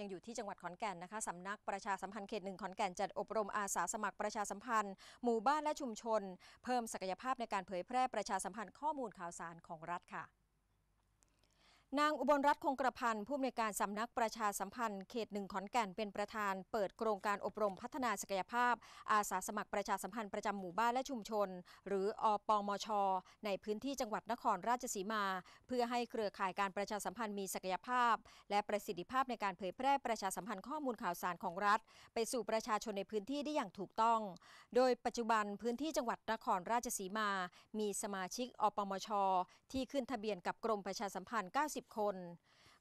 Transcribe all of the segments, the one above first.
ยังอยู่ที่จังหวัดขอนแก่นนะคะสำนักประชาสัมพันธ์เขตหนึ่งขอนแก่นจัดอบรมอาสาสมัครประชาสัมพันธ์ หมู่บ้านและชุมชน เพิ่มศักยภาพในการเผยแพร่ประชาสัมพันธ์ข้อมูลข่าวสารของรัฐค่ะ นางอุบลรัตน์คงกระพันธ์ผู้อำนวยการสำนักประชาสัมพันธ์เขตหนึ่งขอนแก่นเป็นประธาน เปิดโครงการอบรมพัฒนาศักยภาพ อาสาสมัครประชาสัมพันธ์ประจำหมู่บ้านและชุมชน หรืออปมช ในพื้นที่จังหวัดนครราชสีมา เพื่อให้เครือข่ายการประชาสัมพันธ์มีศักยภาพ และประสิทธิภาพในการเผยแพร่ประชาสัมพันธ์ข้อมูลข่าวสารของรัฐ ไปสู่ประชาชนในพื้นที่ได้อย่างถูกต้อง โดยปัจจุบันพื้นที่จังหวัดนครราชสีมา มีสมาชิกอปมช ที่ขึ้นทะเบียนกับกรมประชาสัมพันธ์90คน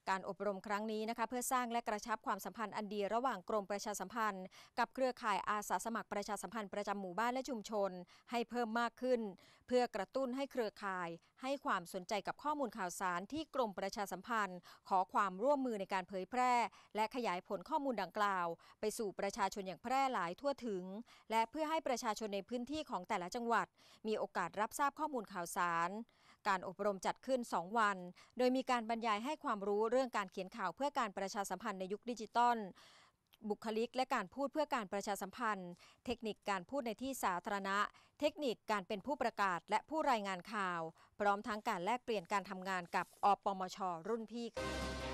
การอบรมครั้งนี้นะคะเพื่อสร้างและกระชับความสัมพันธ์อันดีระหว่างกรมประชาสัมพันธ์ กับเครือข่ายอาสาสมัครประชาสัมพันธ์ประจำหมู่บ้านและชุมชน ให้เพิ่มมากขึ้น เพื่อกระตุ้นให้เครือข่าย ให้ความสนใจกับข้อมูลข่าวสารที่กรมประชาสัมพันธ์ ขอความร่วมมือในการเผยแพร่ และขยายผลข้อมูลดังกล่าว ไปสู่ประชาชนอย่างแพร่หลายทั่วถึง และเพื่อให้ประชาชนในพื้นที่ของแต่ละจังหวัด มีโอกาสรับทราบข้อมูลข่าวสาร การอบรมจัดขึ้น 2 วัน โดยมีการบรรยายให้ความรู้เรื่องการเขียนข่าวเพื่อการประชาสัมพันธ์ในยุคดิจิตอลบุคลิกและการพูดเพื่อการประชาสัมพันธ์ เทคนิคการพูดในที่สาธารณะ เทคนิคการเป็นผู้ประกาศและผู้รายงานข่าว พร้อมทั้งการแลกเปลี่ยนการทำงานกับอปมช รุ่นพี่ค่ะ